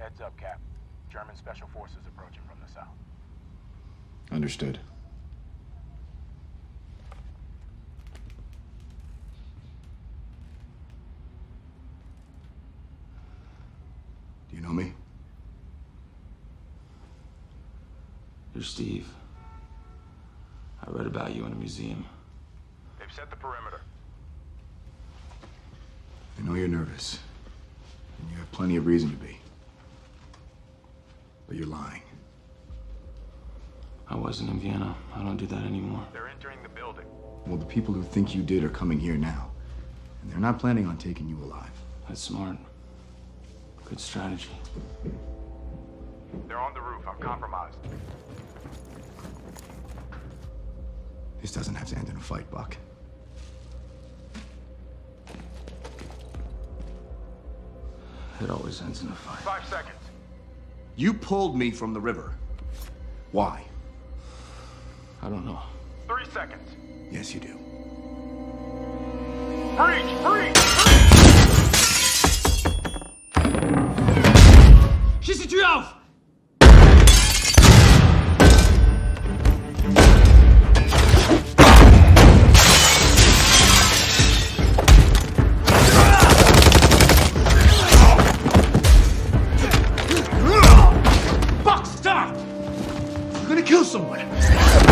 Heads up, Cap. German special forces approaching from the south. Understood. Do you know me? You're Steve. I read about you in a museum. They've set the perimeter. I know you're nervous. And you have plenty of reason to be. But you're lying. I wasn't in Vienna. I don't do that anymore. They're entering the building. Well, the people who think you did are coming here now. And they're not planning on taking you alive. That's smart. Good strategy. They're on the roof. I'm compromised. This doesn't have to end in a fight, Buck. It always ends in a fight. Five seconds. You pulled me from the river. Why? I don't know. Three seconds. Yes, you do. Breach! Breach! gonna kill someone.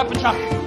up Knöpfe schaffen.